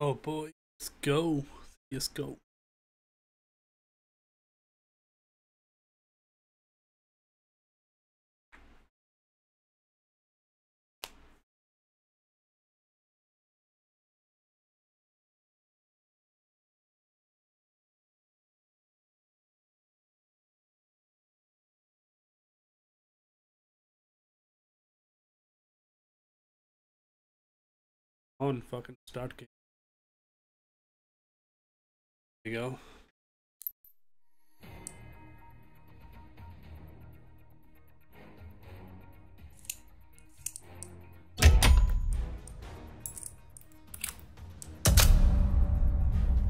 Oh boy, let's go. Let's go. On fucking start game. There you go.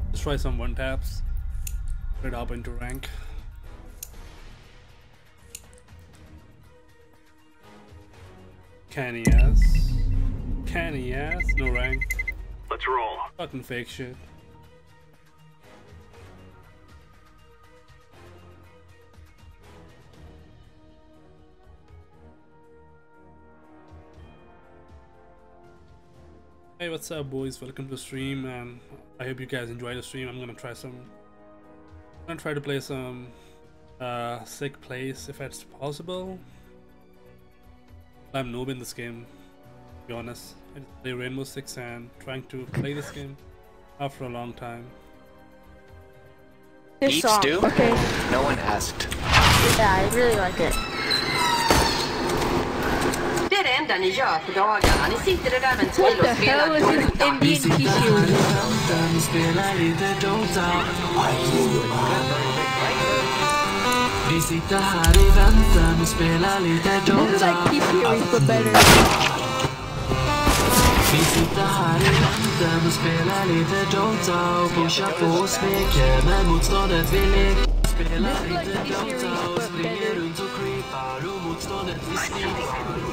Let's try some one taps. Put it up into rank. Canny ass. Canny ass. No rank. Let's roll. Fucking fake shit. What's up, boys? Welcome to the stream, and I hope you guys enjoy the stream. I'm gonna try some. I'm gonna try to play some uh, sick plays if it's possible. I'm noob in this game, to be honest. I just play Rainbow Six and trying to play this game after a long time. This Eat song. stew? Okay. No one asked. Yeah, I really like it. Det är det enda ni gör på dagarna. Ni sitter där ventil What och the spelar hell is this Dota. Indian PC? Vi spelar lite Dota Vi sitter här i väntan och spelar lite Dota better. Vi sitter här i väntan och spelar lite Dota och pushar på och smeker men motståndet vill leka Spelar lite Dota och springer runt och creepar och motståndet vill snika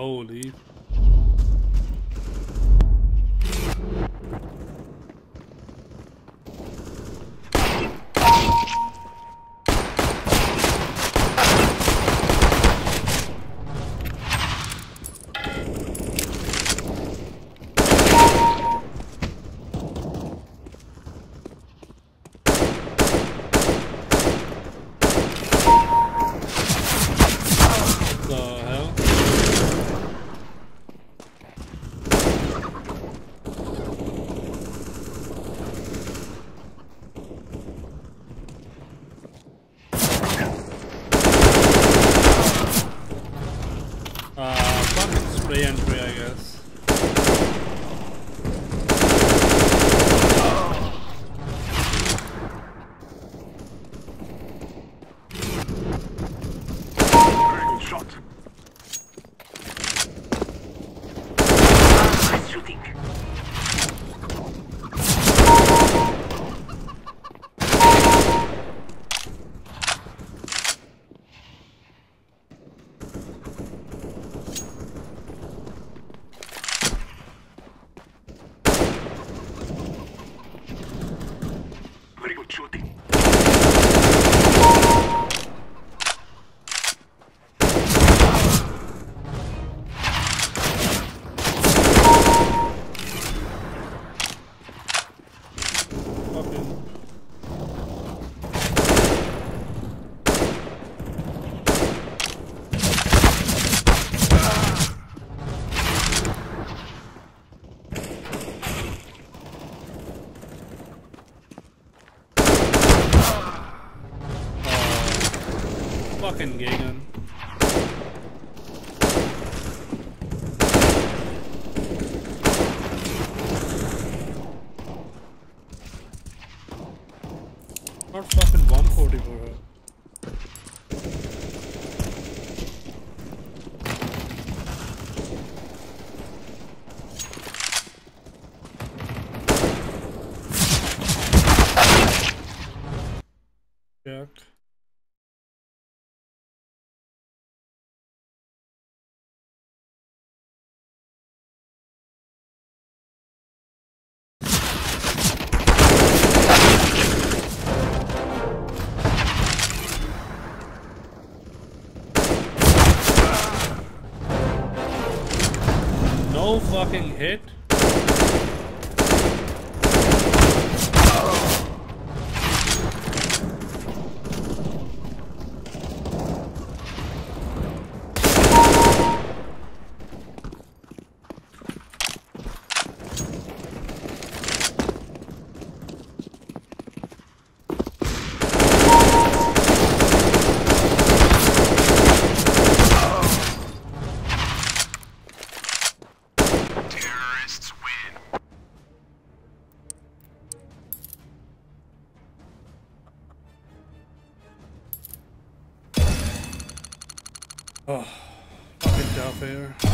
Holy. Jack. No fucking hit. Oh, fucking tough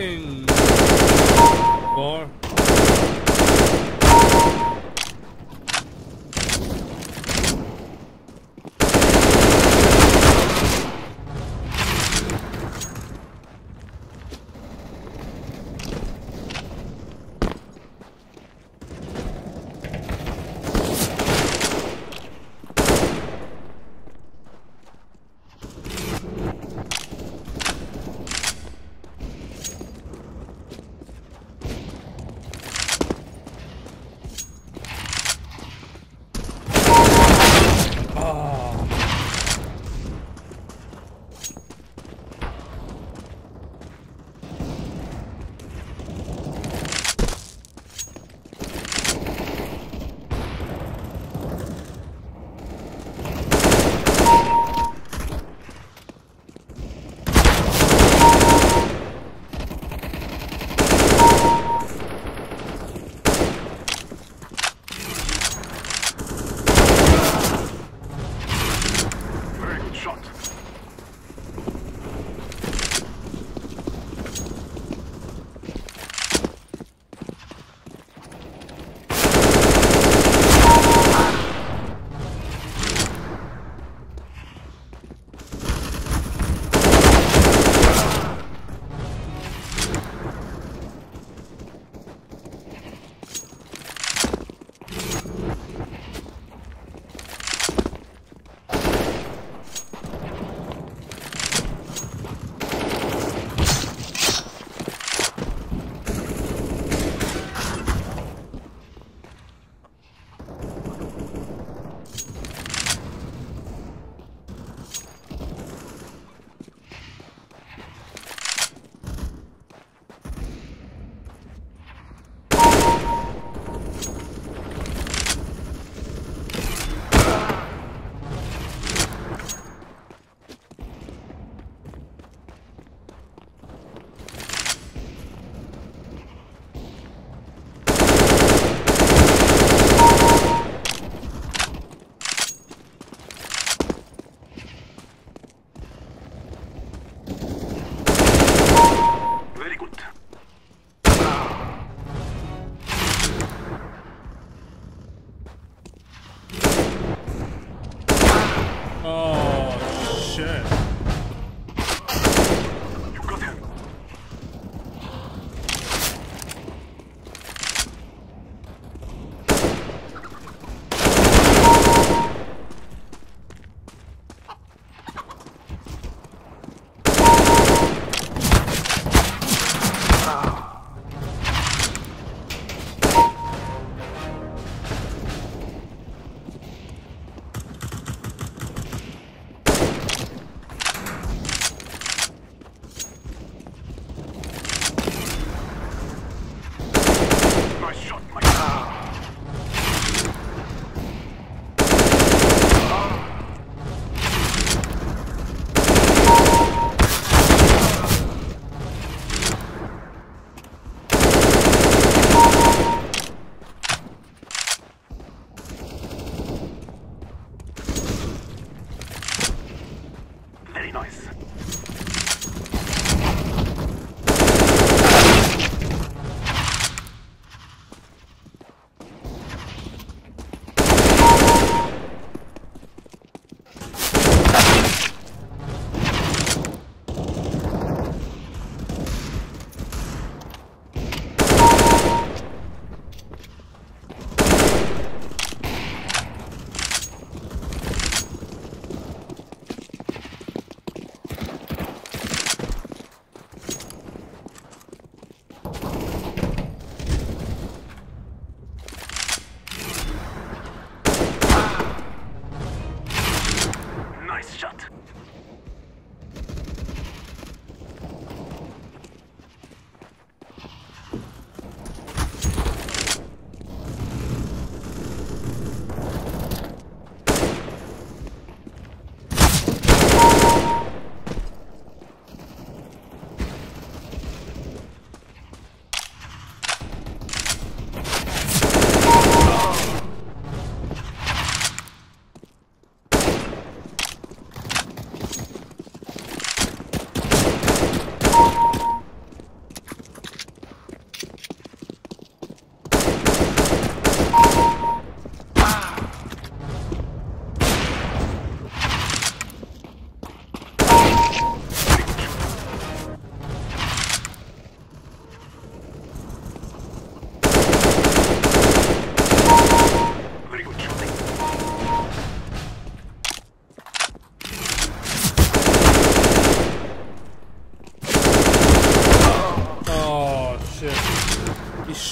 Fucking.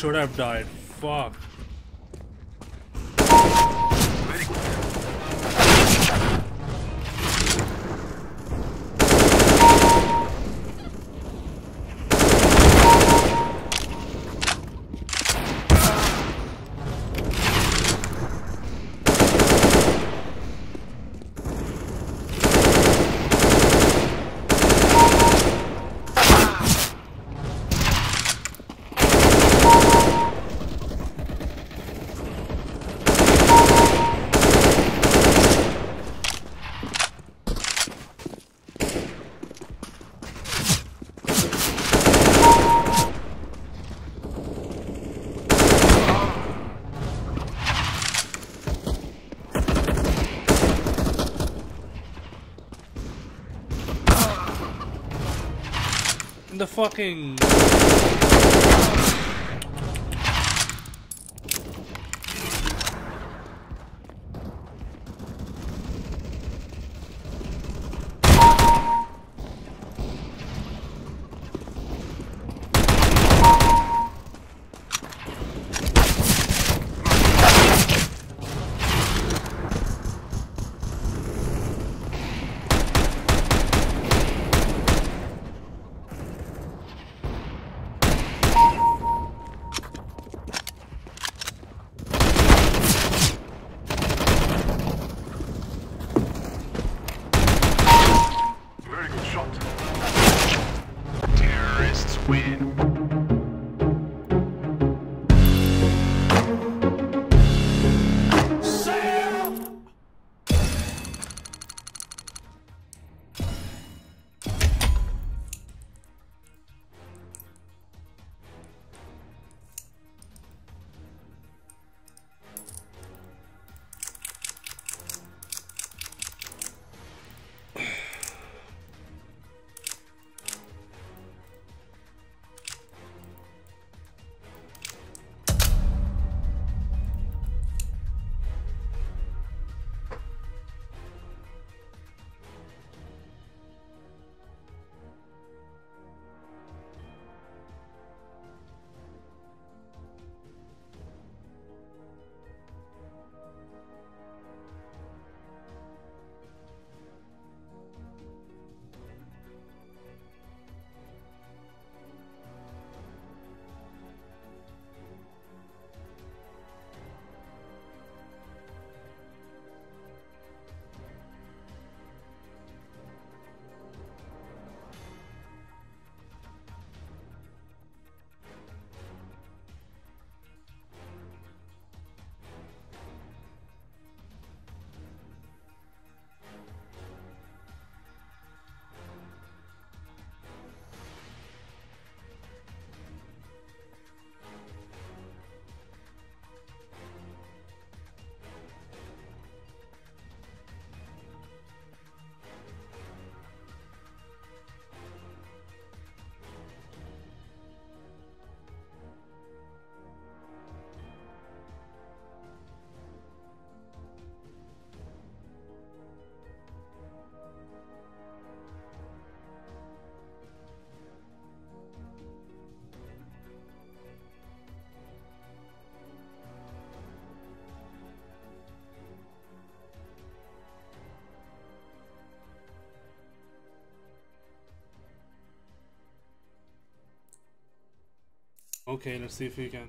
Should have died. Fuck. Fucking. Okay, let's see if we can.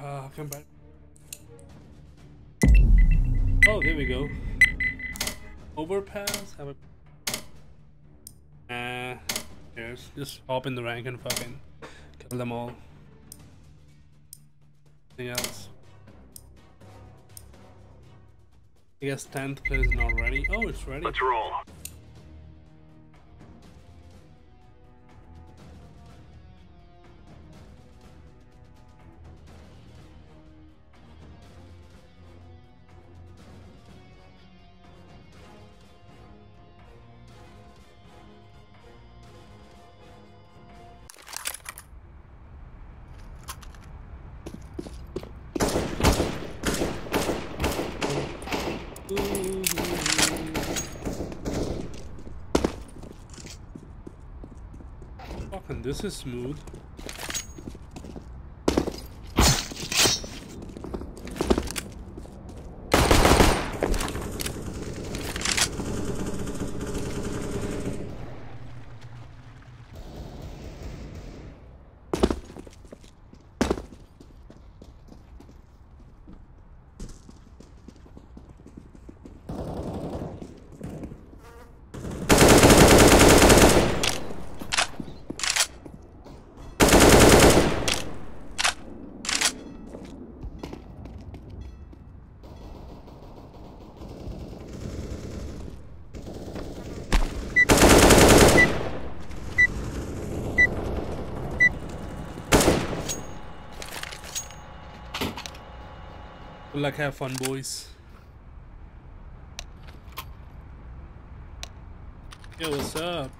Uh, come back. Oh, there we go. Overpass? Have a. Uh, yes, just hop in the rank and fucking kill them all. Anything else? I guess 10th place is not ready. Oh, it's ready. Let's roll. This is smooth. Good luck, have fun, boys. Yo, what's up?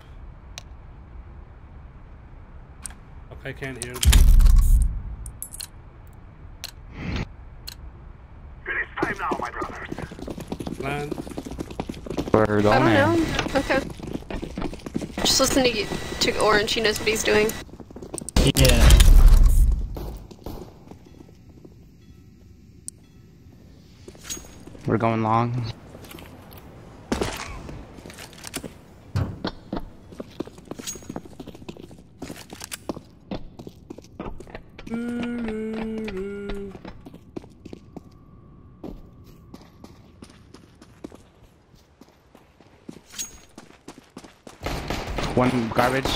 Okay, I can't hear them. It is time now, my brothers. Plan. We're I don't there. know. Okay. Just listen to, to Orange. He knows what he's doing. Yeah. We're going long. One garbage.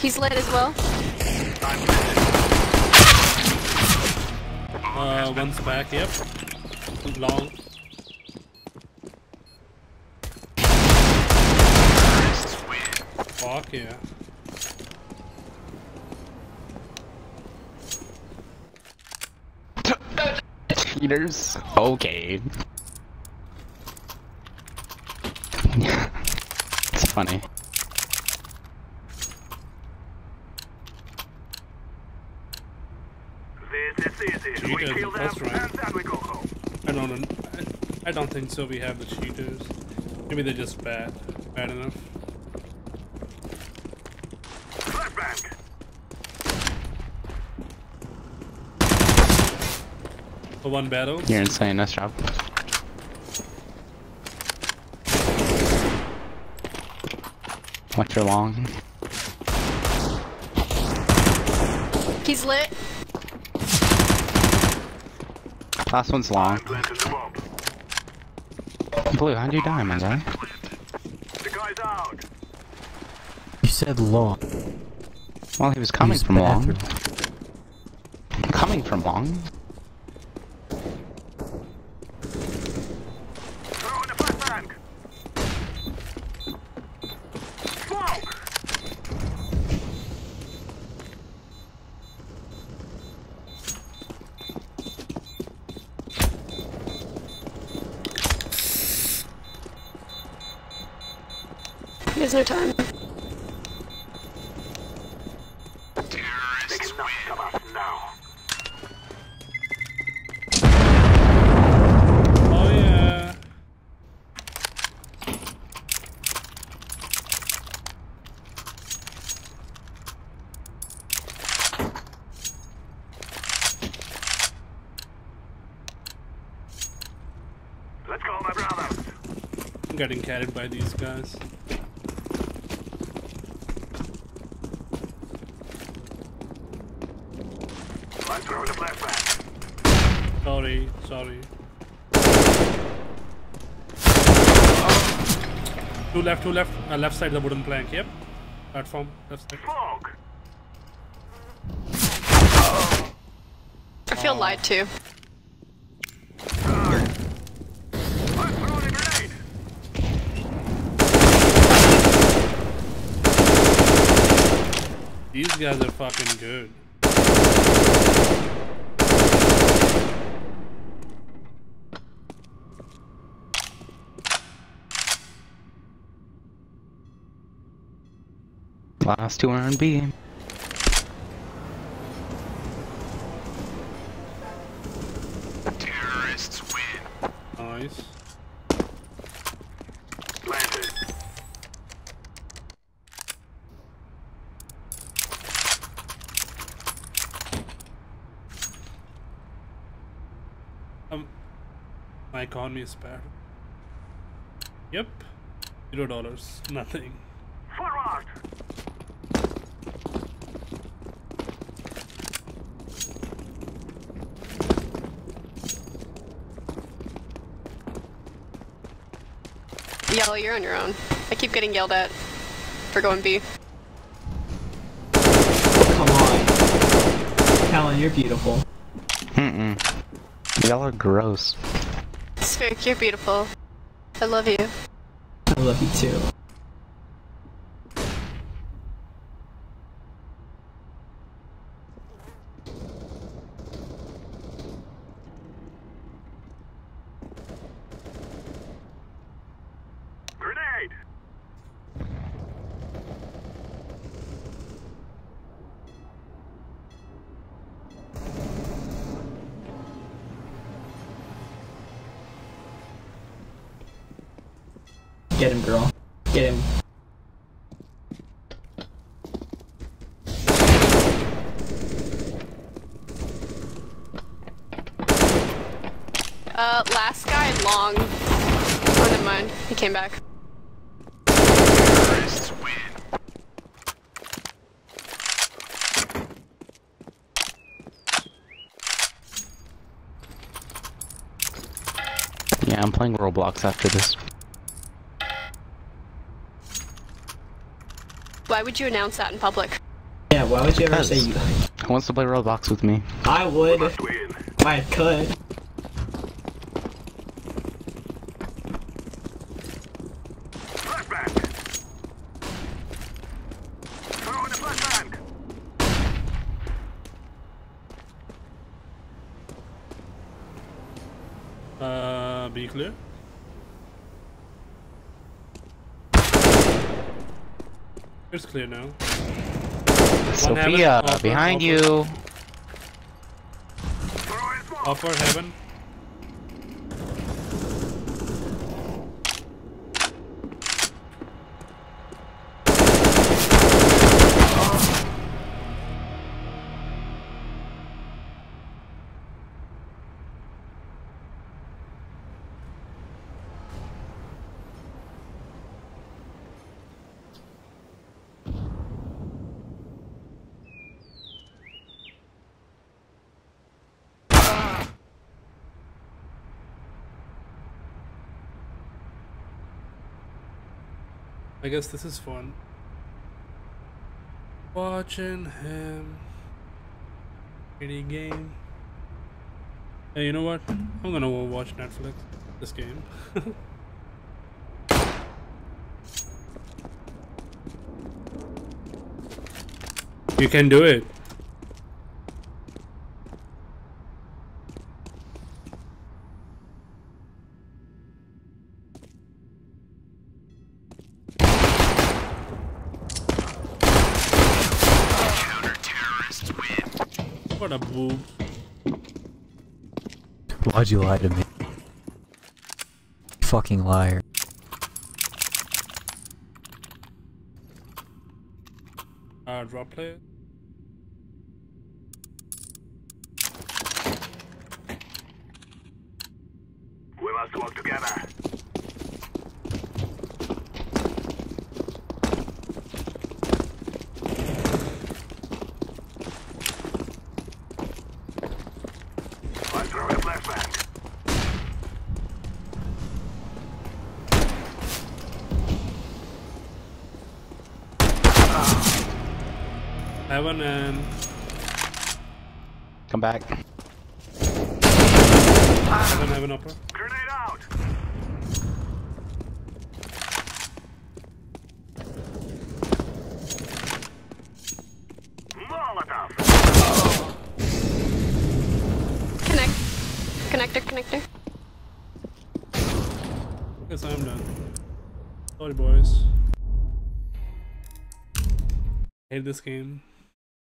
He's lit as well. Uh, one's back, yep. Long. Fuck yeah. Cheaters. Okay. it's funny. This is easy. We Cheaters, kill them, that's right. and then we go home. I don't know. I, I don't think so. We have the cheaters. Maybe they're just bad. Bad enough. Flashbang. For one battle. You're insane. Nice job. Watch your long. He's lit. Last one's long. Planted the bomb. Blue, how'd you die, my? The guy's out. You said long. Well, he was coming Use from long. Coming from long. He has no time. They cannot now. Oh yeah. Let's go, my brothers. I'm getting carried by these guys. Let's throw the flashbang. Sorry, sorry. Two left, two left. Uh, left side of the wooden plank. Yep. Platform. Left side. Smoke. I feel lied to. Let's throw the grenade. These guys are fucking good. Last two are on B. Terrorists win. Nice. Planted. Um, my economy is bad. Yep. Zero dollars. Nothing. Forward. Yellow, you're on your own. I keep getting yelled at for going B. Come on. Callan, you're beautiful. Mm-mm. Y'all are gross. Spheric, you're beautiful. I love you. I love you too. Get him, girl. Get him. Uh, last guy long. Oh, never mind. He came back. Terrorists win. Yeah, I'm playing Roblox after this. Why would you announce that in public? Yeah, why would you ever say Because. you? Who wants to play Roblox with me? I would. Must win. If I could. Flashbang. Throw in flashbang. Uh, be clear. It's clear now. Sophia, behind you. Upper heaven. I guess this is fun. Watching him. Pretty game. Hey, you know what? I'm gonna watch Netflix. This game. you can do it. Counter-terrorists win. What a boob. Why'd you lie to me? Fucking liar. Uh, drop player. We must work together. I throw in a flashbang. Heaven and Come back. heaven, heaven upper. Grenade out. Molotov. Connect. Connector, connector. Guess I'm done. Sorry, boys. Hate this game.